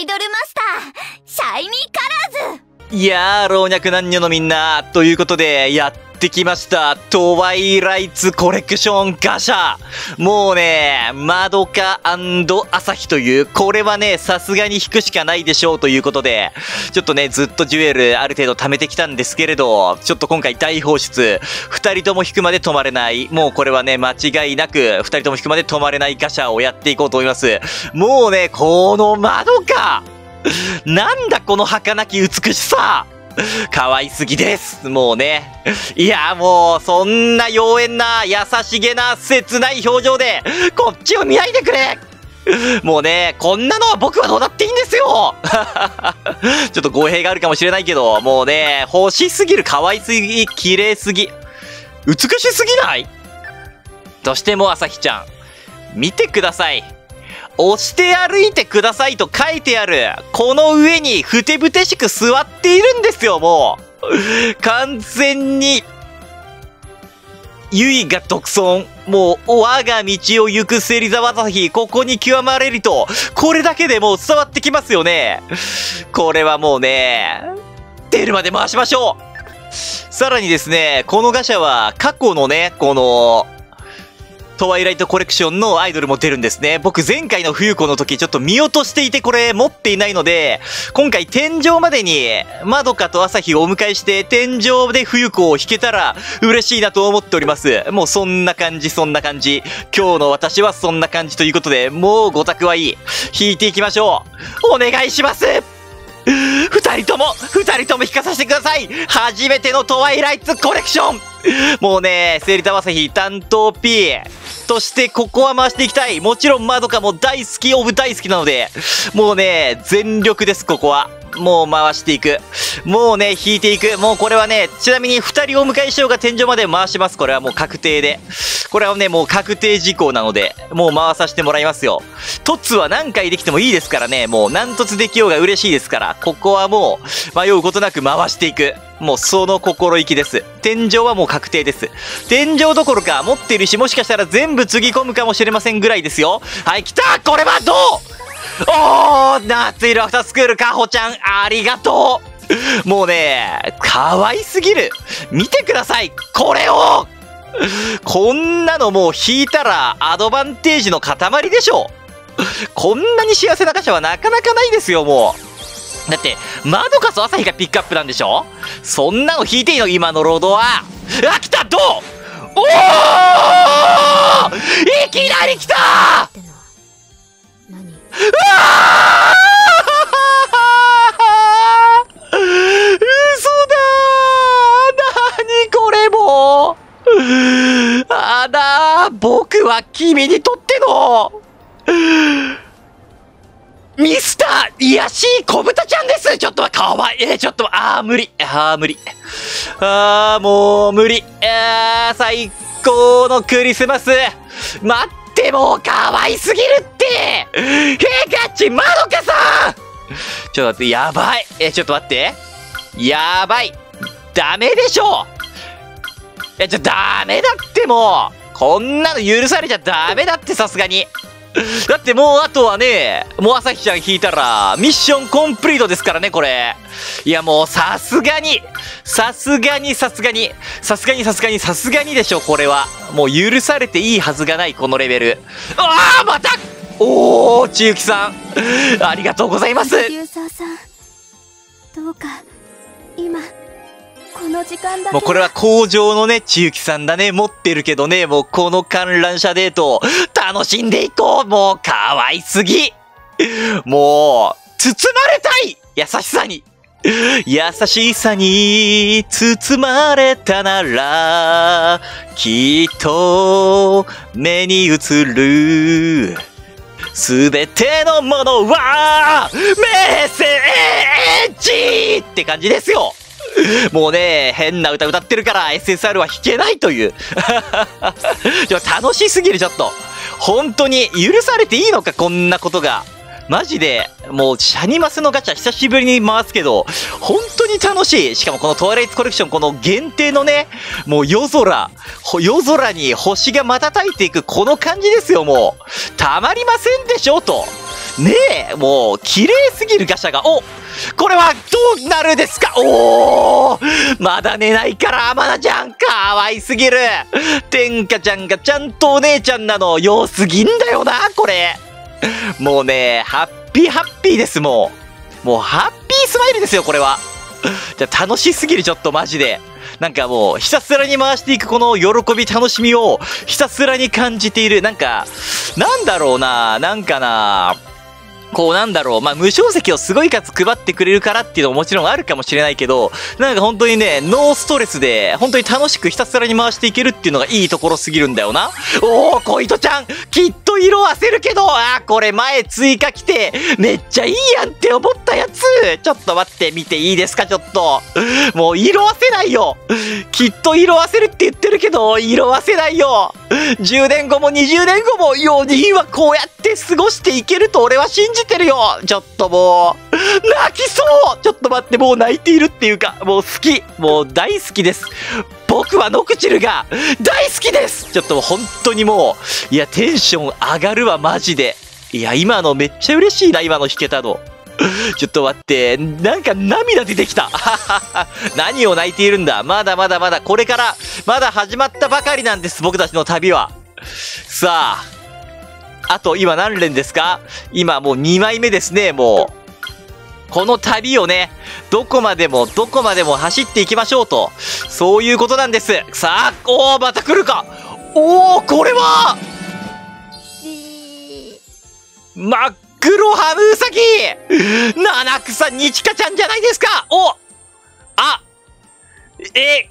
イドルマスター、シャイニーカラーズ。いやー、老若男女のみんな、ということで、やっってきました。トワイライツコレクションガシャ。もうね、マドカ朝日という、これはね、さすがに引くしかないでしょうということで、ちょっとね、ずっとジュエルある程度貯めてきたんですけれど、ちょっと今回大放出、二人とも引くまで止まれない、もうこれはね、間違いなく、二人とも引くまで止まれないガシャをやっていこうと思います。もうね、このマドカ。なんだこの儚き美しさ。可愛すぎです。もうね。いや、もう、そんな妖艶な、優しげな、切ない表情で、こっちを見ないでくれもうね、こんなのは僕はどうだっていいんですよ ちょっと語弊があるかもしれないけど、もうね、欲しすぎる、可愛すぎ、綺麗すぎ、美しすぎない？としても、朝日ちゃん、見てください。押して歩いてくださいと書いてある、この上にふてぶてしく座っているんですよ、もう。完全に、ゆいが独尊。もう、我が道を行く芹沢朝日、ここに極まれりと、これだけでもう伝わってきますよね。これはもうね、出るまで回しましょうさらにですね、このガシャは過去のね、この、トワイライトコレクションのアイドルも出るんですね。僕前回の冬子の時ちょっと見落としていてこれ持っていないので、今回天井までにまどかと朝日をお迎えして天井で冬子を弾けたら嬉しいなと思っております。もうそんな感じそんな感じ。今日の私はそんな感じということで、もうご託はいい。弾いていきましょう。お願いします二人とも、二人とも弾かさせてください初めてのトワイライツコレクションもうね、セリタワサヒ担当 P そしてここは回していきたいもちろんまどかも大好きオブ大好きなので、もうね、全力です、ここは。もう回していく。もうね、引いていく。もうこれはね、ちなみに二人お迎えしようが天井まで回します。これはもう確定で。これはね、もう確定事項なので、もう回させてもらいますよ。凸は何回できてもいいですからね、もう何凸できようが嬉しいですから、ここはもう迷うことなく回していく。もうその心意気です。天井はもう確定です。天井どころか持ってるし、もしかしたら全部つぎ込むかもしれませんぐらいですよ。はい、来たこれはどう？おー夏色アフタースクールかほちゃん、ありがとう。もうね、可愛すぎる。見てくださいこれを。こんなのもう引いたらアドバンテージの塊でしょ。こんなに幸せな箇所はなかなかないですよ、もう。だって、マドカと朝日がピックアップなんでしょ。そんなの引いていいの今のロードは。あ、来たどう？おーいきなり来た！あだ僕は君にとってのミスター癒やしい小豚ちゃんですちょっとかわいい。ちょっと、あー無理。あー無理。あーもう無理。あー最高のクリスマス。待って、もう可愛すぎるってへガチまどかさんちょっと待って、やばい。え、ちょっと待って。やばい。ダメでしょえ、ちょ、ダメだってもうこんなの許されちゃダメだってさすがに。だってもうあとはね、もう朝日ちゃん引いたら、ミッションコンプリートですからね、これ。いやもうさすがに、さすがにさすがに、さすがにさすがにさすがにでしょ、これは。もう許されていいはずがない、このレベル。ああまたおー、千雪さん。ありがとうございます。どうか今この時間だけもうこれは工場のね、千雪さんだね。持ってるけどね、もうこの観覧車デート、楽しんでいこうもう、可愛すぎもう、包まれたい優しさに優しさに包まれたなら、きっと目に映る。すべてのものは、メッセージって感じですよもうね、変な歌歌ってるから SSR は弾けないという。ちょ楽しすぎる、ちょっと。本当に許されていいのか、こんなことが。マジで、もう、シャニマスのガチャ久しぶりに回すけど、本当に楽しい。しかもこのトワイライトコレクション、この限定のね、もう夜空、夜空に星が瞬いていくこの感じですよ、もう。たまりませんでしょ、と。ねえ、もう、綺麗すぎるガシャが。おこれはどうなるですか？おーまだ寝ないから、まなちゃん、かわいすぎる。天下ちゃんがちゃんとお姉ちゃんなの、良すぎんだよな、これ。もうね、ハッピーハッピーです、もう。もう、ハッピースマイルですよ、これは。じゃ楽しすぎる、ちょっとマジで。なんかもう、ひたすらに回していくこの喜び、楽しみを、ひたすらに感じている。なんか、なんだろうな、なんかな、こうなんだろう、まあ無償席をすごい数配ってくれるからっていうのももちろんあるかもしれないけど、なんか本当にね、ノーストレスで、本当に楽しくひたすらに回していけるっていうのがいいところすぎるんだよな。おー、小糸ちゃんきっと色あせるけど、あー、これ前追加来て、めっちゃいいやんって思ったやつちょっと待って、見ていいですか、ちょっと。もう色あせないよきっと色あせるって言ってるけど、色あせないよ 10年後も20年後も4人はこうやって過ごしていけると俺は信じてるよ。ちょっともう、泣きそう。ちょっと待って、もう泣いているっていうか、もう好き。もう大好きです。僕はノクチルが大好きです。ちょっともう本当にもう、いや、テンション上がるわ、マジで。いや、今のめっちゃ嬉しいな、今の弾けたの。ちょっと待って、なんか涙出てきた。何を泣いているんだまだまだまだ、これから、まだ始まったばかりなんです、僕たちの旅は。さあ、あと今何連ですか？今もう2枚目ですね、もう。この旅をね、どこまでもどこまでも走っていきましょうと。そういうことなんです。さあ、おー、また来るかおー、これは真っ黒ハムウサギ七草にちかちゃんじゃないですか。おあえ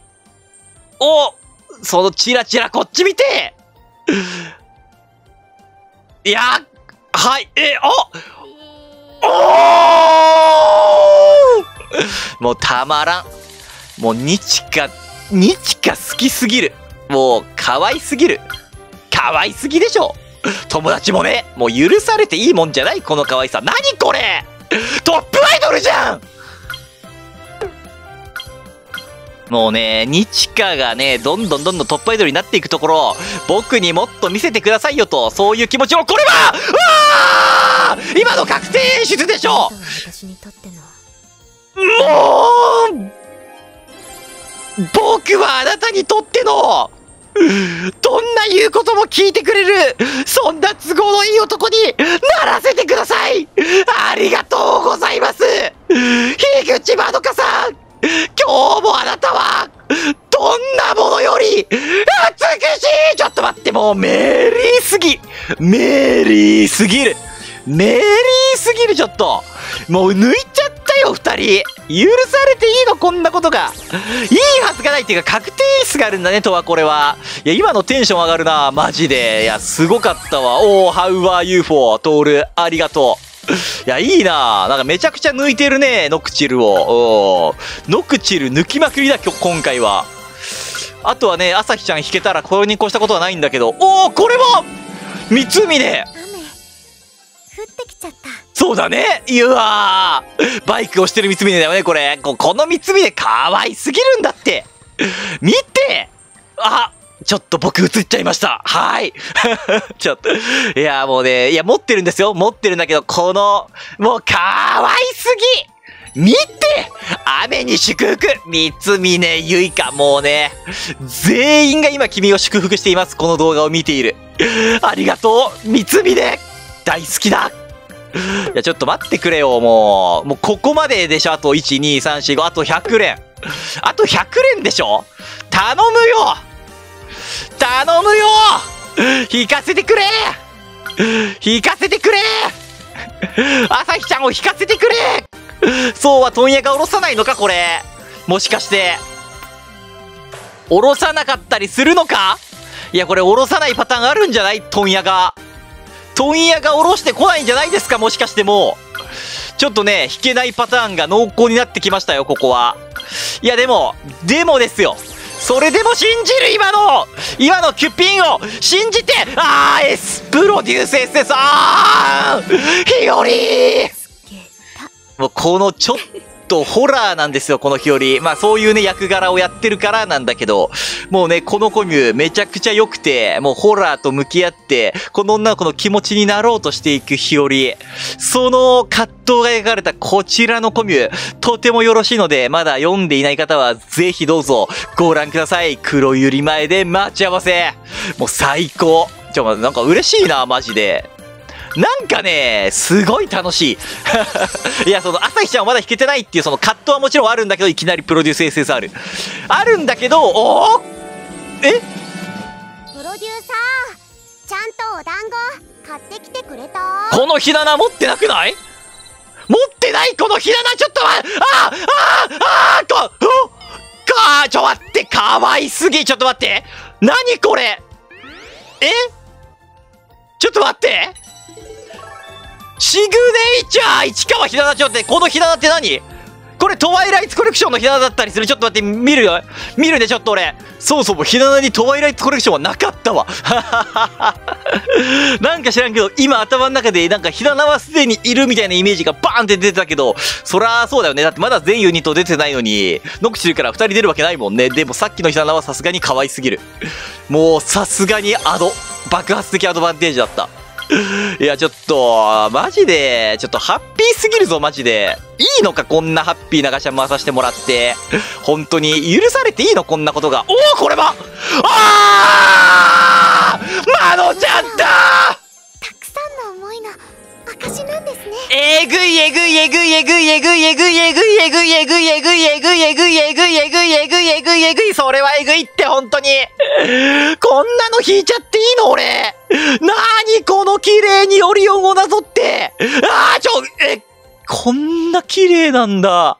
おそのチラチラこっち見て。いやはいえおおもうたまらん。もうにちかにちか好きすぎる。もう可愛すぎる。可愛すぎでしょ。友達もね、もう許されていいもんじゃないこの可愛さ。何これ！トップアイドルじゃん！もうね、ニチカがね、どんどんどんどんトップアイドルになっていくところ、僕にもっと見せてくださいよと、そういう気持ちを、これは！うわー！今の確定演出でしょ！私にとっての。もう僕はあなたにとっての どんな言うことも聞いてくれるそんな都合のいい男にならせてください。ありがとうございます。樋口まどかさん今日もあなたはどんなものより美しい。ちょっと待ってもうメリーすぎ。メリーすぎる。メリーすぎるちょっと。もう抜いちゃよ二人。許されていいのこんなことが。いいはずがないっていうか確定演出があるんだねとはこれは。いや今のテンション上がるな。マジで。いやすごかったわ。おおハウアー UFO トールありがとう。いや、いいな。なんかめちゃくちゃ抜いてるね、ノクチルを。ノクチル抜きまくりだ、今日今回は。あとはね、朝日ちゃん弾けたらこれに越したことはないんだけど、おおこれも三峰ってきちゃったそうだねいやーバイクをしてる三峰だよね、これ。ここの三峰可愛すぎるんだって見てあちょっと僕映っちゃいました。はい。ちょっと。いや、もうね、いや、持ってるんですよ。持ってるんだけど、この、もう、可愛すぎ見て雨に祝福三峰ゆいか、もうね、全員が今君を祝福しています。この動画を見ている。ありがとう三峰大好きだいや、ちょっと待ってくれよ、もう。もうここまででしょ？あと1、2、3、4、5、あと100連。あと100連でしょ？頼むよ頼むよ引かせてくれ引かせてくれ朝日ちゃんを引かせてくれそうは問屋が下ろさないのかこれ。もしかして。下ろさなかったりするのか？いや、これ下ろさないパターンあるんじゃない？問屋が。問屋が下ろしてこないんじゃないですかもしかしてもう。ちょっとね、弾けないパターンが濃厚になってきましたよ、ここは。いや、でも、でもですよ。それでも信じる今の今のキュピンを信じてあー S プロデュース SS あー日和ゲタもうこのちょっとホラーなんですよ、この日和。まあそういうね、役柄をやってるからなんだけど、もうね、このコミュめちゃくちゃ良くて、もうホラーと向き合って、この女の子の気持ちになろうとしていく日和。その葛藤が描かれたこちらのコミュ、とてもよろしいので、まだ読んでいない方はぜひどうぞご覧ください。黒百合前で待ち合わせ。もう最高。ちょ、なんか嬉しいな、マジで。なんかね、すごい楽しい。いや、その、朝日ちゃんはまだ弾けてないっていう、その葛藤はもちろんあるんだけど、いきなりプロデュース SSR。ある。んだけど、おーえ？プロデューサーちゃんとお団子買ってきてくれた？このひなな持ってなくない？持ってないこのひななちょっと待ってあーあーあーこ、おかちょ待ってかわいすぎちょっと待って。何これ？え？ちょっと待ってシグネイチャー市川ひななちょっと待ってこのひななって何？これトワイライツコレクションのひなだったりするちょっと待って見るよ見るねちょっと俺そもそもひななにトワイライツコレクションはなかったわ なんか知らんけど、今頭の中でなんかひななはすでにいるみたいなイメージがバーンって出てたけど、そらそうだよね。だってまだ全ユニット出てないのに、ノクチルから2人出るわけないもんね。でもさっきのひななはさすがに可愛すぎる。もうさすがにアド。爆発的アドバンテージだった。いや、ちょっと、マジで、ちょっとハッピーすぎるぞ、マジで。いいのか、こんなハッピーなガシャ回させてもらって。本当に、許されていいの、こんなことが。おお、これはあーマノちゃんだたくさんの思いの証なんですねえぐいえぐいえぐいえぐいえぐいえぐいえぐいえぐいえぐいえぐいえぐいえぐいえぐいえぐいえぐいえぐいえぐいそれはえぐいって本当にこんなの引いちゃっていいの俺 なにこの綺麗にオリオンをなぞってあーちょえこんな綺麗なんだ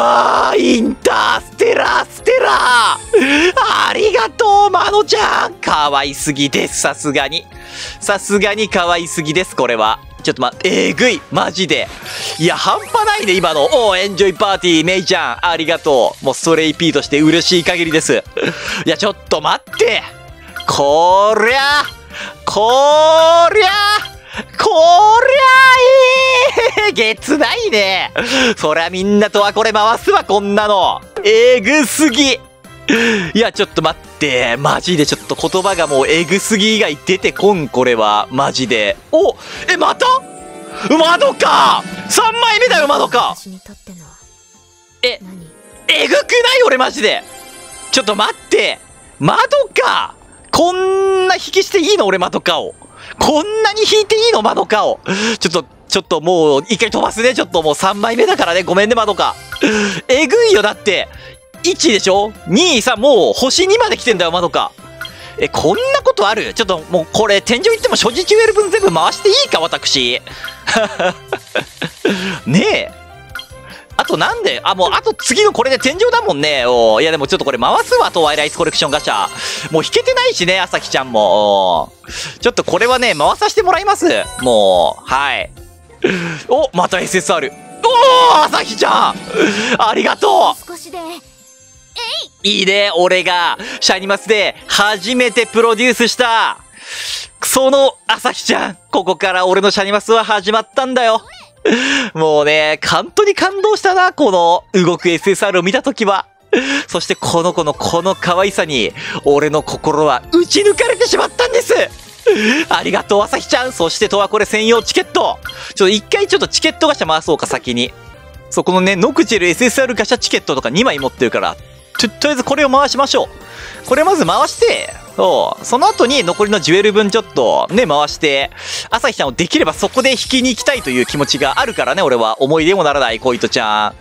あーインターステラーステラーありがとうマノちゃん可愛すぎですさすがにさすがに可愛すぎです、これは。ちょっとま、えぐい、マジで。いや、半端ないね、今の。おうエンジョイパーティー、メイちゃん、ありがとう。もう、ストレイ P として嬉しい限りです。いや、ちょっと待って。こりゃ、こりゃ、こりゃいい げつないね。そりゃみんなとはこれ回すわ、こんなの。えぐすぎ。いや、ちょっと待って。マジでちょっと言葉がもうエグすぎ以外出てこん、これは。マジで。おえ、また？窓か !3 枚目だよ、窓かえ何？えぐくない？俺マジでちょっと待って窓かこんな引きしていいの俺窓かを。こんなに引いていいの窓かを。ちょっと、ちょっともう一回飛ばすね。ちょっともう3枚目だからね。ごめんね、窓か。えぐいよ、だって。1でしょ ?2、3、もう星2まで来てんだよ、窓か。え、こんなことある？ちょっともうこれ、天井行っても所持中 L 分全部回していいか、私。ねえ。あとなんであ、もうあと次のこれで天井だもんね。おーいやでもちょっとこれ回すわ、トワイライツコレクションガチャ。もう引けてないしね、朝日ちゃんも。ちょっとこれはね、回させてもらいます。もう、はい。お、また SSR。おー朝日ちゃんありがとう少しでいいね、俺が、シャニマスで初めてプロデュースした、その朝日ちゃん、ここから俺のシャニマスは始まったんだよ。もうね、本当に感動したな、この動く SSR を見たときは。そしてこの子のこの可愛さに、俺の心は打ち抜かれてしまったんですありがとう、朝日ちゃん。そして、とはこれ専用チケット。ちょっと一回ちょっとチケットガシャ回そうか、先に。そ、このね、ノクチェル SSR ガシャチケットとか2枚持ってるから、と、とりあえずこれを回しましょう。これまず回して、そう、その後に残りのジュエル分ちょっとね、回して、朝日ちゃんをできればそこで引きに行きたいという気持ちがあるからね、俺は。思い出もならない、恋人ちゃ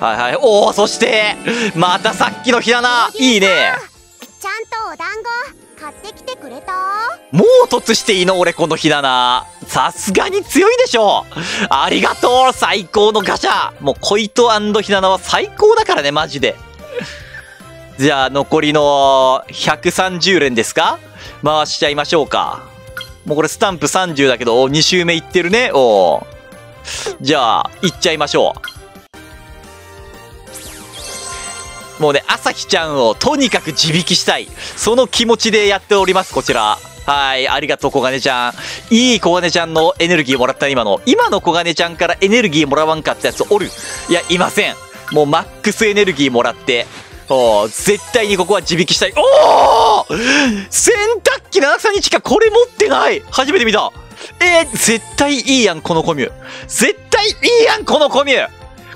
ん。はいはい。おお、そして、またさっきのひなな、いいね。ちゃんとお団子買ってきてくれた？もう突していいの俺このひなな。さすがに強いでしょ。ありがとう最高のガシャもう恋とひななは最高だからね、マジで。じゃあ残りの130連ですか？回しちゃいましょうか。もうこれスタンプ30だけど、2周目いってるね。おじゃあ、いっちゃいましょう。もうね、朝日ちゃんをとにかく地引きしたい。その気持ちでやっております、こちら。はい、ありがとう、小金ちゃん。いい小金ちゃんのエネルギーもらった今の。今の小金ちゃんからエネルギーもらわんかったやつおるいや、いません。もうマックスエネルギーもらって、お絶対にここは自引きしたい。おー洗濯機七草日かこれ持ってない初めて見たえー、絶対いいやん、このコミュ。絶対いいやん、このコミュ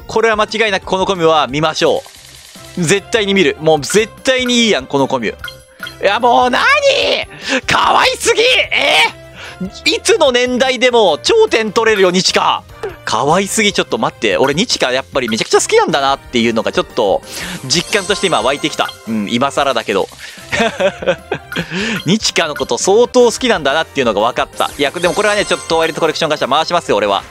これは間違いなくこのコミュは見ましょう。絶対に見る。もう絶対にいいやん、このコミュ。いや、もう何？可愛すぎえーいつの年代でも頂点取れるよ、日華。可愛すぎ、ちょっと待って。俺、日華やっぱりめちゃくちゃ好きなんだなっていうのがちょっと実感として今湧いてきた。うん、今更だけど。日華のこと相当好きなんだなっていうのが分かった。いや、でもこれはね、ちょっとトワイレットコレクション会社回しますよ、俺は。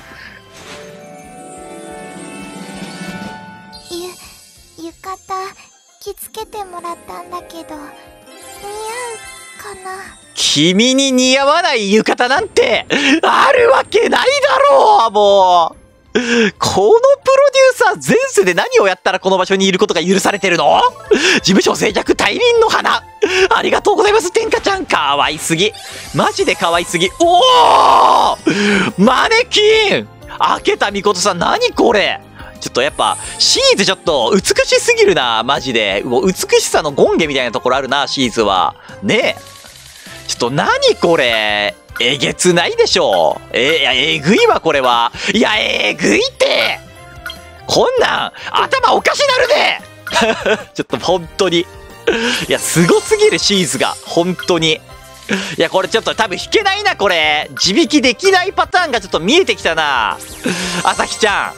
ゆ浴衣着付けてもらったんだけど似合うかな？君に似合わない浴衣なんてあるわけないだろうもう。このプロデューサー前世で何をやったらこの場所にいることが許されてるの？事務所静寂大輪の花。ありがとうございます天下ちゃん。かわいすぎ。マジでかわいすぎ。おおマネキン！開けたみことさん何これ？ちょっとやっぱ、シーズちょっと美しすぎるな、マジで。もう美しさのゴンゲみたいなところあるな、シーズは。ねえ。ちょっと何これ？えげつないでしょえ、いや、えぐいわ、これは。いや、えぐいってこんなん、頭おかしなるで ちょっと本当に。いや、すごすぎる、シーズが。本当に。いや、これちょっと多分引けないな、これ。自引きできないパターンがちょっと見えてきたな。朝日ちゃ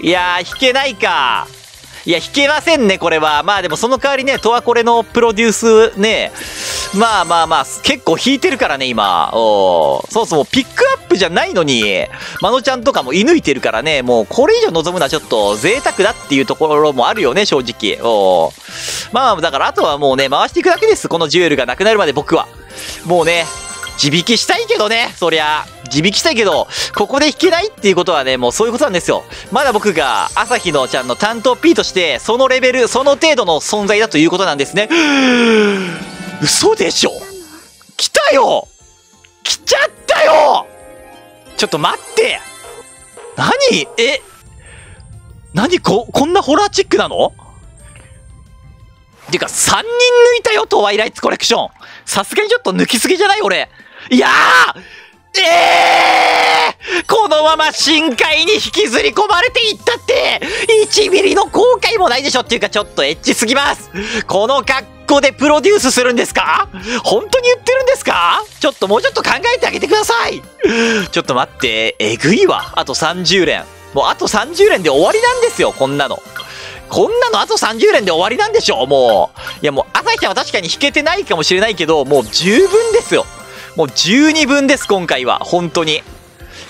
ん。いやー、引けないか。いや、引けませんね、これは。まあでもその代わりね、トワコレのプロデュースね、まあまあまあ、結構引いてるからね、今。おーそうそう、ピックアップじゃないのに、まのちゃんとかも射抜いてるからね、もうこれ以上望むのはちょっと贅沢だっていうところもあるよね、正直。おーまあ、だからあとはもうね、回していくだけです、このジュエルがなくなるまで僕は。もうね、自引きしたいけどね、そりゃ。自引きしたいけど、ここで引けないっていうことはね、もうそういうことなんですよ。まだ僕が朝日のちゃんの担当 P として、そのレベル、その程度の存在だということなんですね。嘘でしょ。来たよ。来ちゃったよ。ちょっと待って。何？え？何？こ、こんなホラーチックなの？てか、3人抜いたよ、トワイライツコレクション。さすがにちょっと抜きすぎじゃない俺。いやーええー、このまま深海に引きずり込まれていったって、1ミリの後悔もないでしょっていうかちょっとエッチすぎます。この格好でプロデュースするんですか？本当に言ってるんですか？ちょっともうちょっと考えてあげてください。ちょっと待って、えぐいわ。あと30連。もうあと30連で終わりなんですよ、こんなの。こんなのあと30連で終わりなんでしょもう。いやもう朝日ちゃんは確かに引けてないかもしれないけど、もう十分ですよ。もう12分です、今回は。本当に。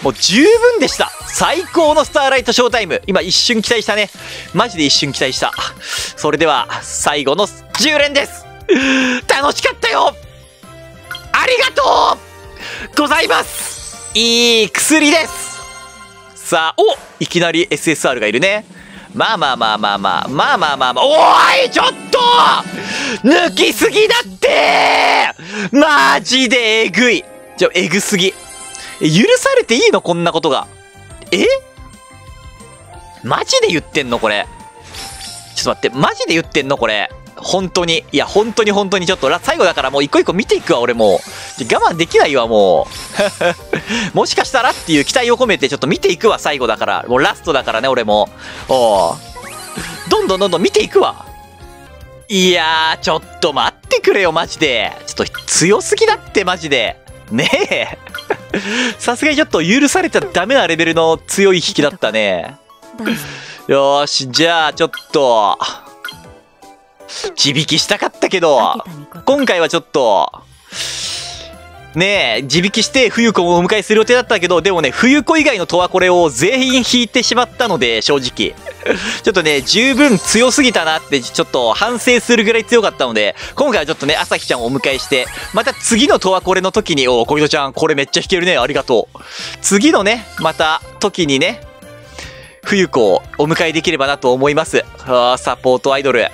もう十分でした。最高のスターライトショータイム。今一瞬期待したね。マジで一瞬期待した。それでは、最後の10連です。楽しかったよありがとうございますいい薬ですさあ、おいきなり SSR がいるね。まあまあまあまあまあ、まあまあまあまあ、おいちょっと！抜きすぎだって！マジでえぐい。ちょ、えぐすぎ。許されていいの？こんなことが。え？マジで言ってんの？これ。ちょっと待って、マジで言ってんの？これ。本当に。いや、本当に本当にちょっと、ら最後だからもう一個一個見ていくわ、俺もう。我慢できないわ、もう。もしかしたらっていう期待を込めてちょっと見ていくわ、最後だから。もうラストだからね、俺も。おうどんどんどんどん見ていくわ。いやー、ちょっと待ってくれよ、マジで。ちょっと強すぎだって、マジで。ねえ。さすがにちょっと許されちゃダメなレベルの強い引きだったね。よーし、じゃあ、ちょっと、自引きしたかったけど、今回はちょっと、ねえ、自引きして冬子をお迎えする予定だったけど、でもね、冬子以外のトワコレを全員引いてしまったので、正直。ちょっとね、十分強すぎたなって、ちょっと反省するぐらい強かったので、今回はちょっとね、朝日ちゃんをお迎えして、また次のトワコレの時に、お小人ちゃん、これめっちゃ弾けるね、ありがとう。次のね、また時にね、冬子をお迎えできればなと思います。あサポートアイドル。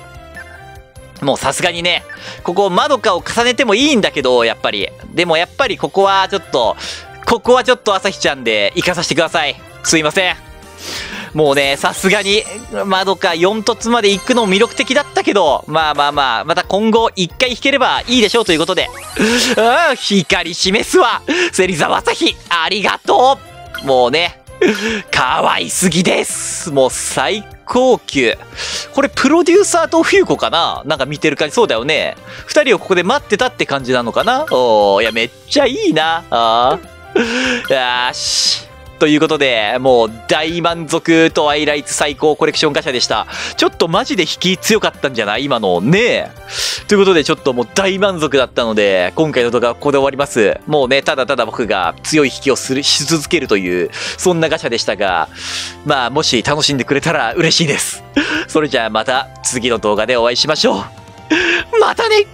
もうさすがにね、ここまどかを重ねてもいいんだけど、やっぱり。でもやっぱりここはちょっと、ここはちょっと朝日ちゃんで行かさせてください。すいません。もうね、さすがに、まどか4突まで行くのも魅力的だったけど、まあまあまあ、また今後1回引ければいいでしょうということで。うん、光示すわ。芹沢朝日、ありがとう。もうね、可愛すぎです。もう最高級。これプロデューサーと冬子かな？なんか見てる感じ。そうだよね。二人をここで待ってたって感じなのかな？おー、いや、めっちゃいいな。あー。よし。ということで、もう大満足トワイライツ最高コレクションガチャでした。ちょっとマジで引き強かったんじゃない？今のねえ。ということで、ちょっともう大満足だったので、今回の動画はここで終わります。もうね、ただただ僕が強い引きをする、し続けるという、そんなガチャでしたが、まあ、もし楽しんでくれたら嬉しいです。それじゃあまた次の動画でお会いしましょう。またね